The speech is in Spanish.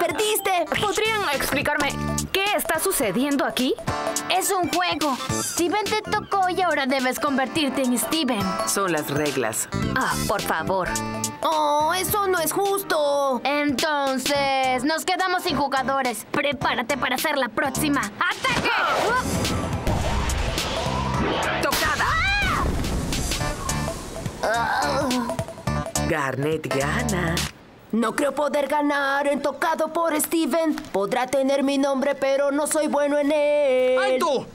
perdiste! ¿Podrían explicarme qué está sucediendo aquí? Es un juego. Steven te tocó y ahora debes convertirte en Steven. Son las reglas. Ah, por favor. Oh, eso no es justo. Entonces, nos quedamos sin jugadores. Prepárate para ser la próxima. ¡Ataque! ¡Tocada! ¡Ah! Garnet gana. No creo poder ganar en tocado por Steven. Podrá tener mi nombre, pero no soy bueno en él. ¡Alto!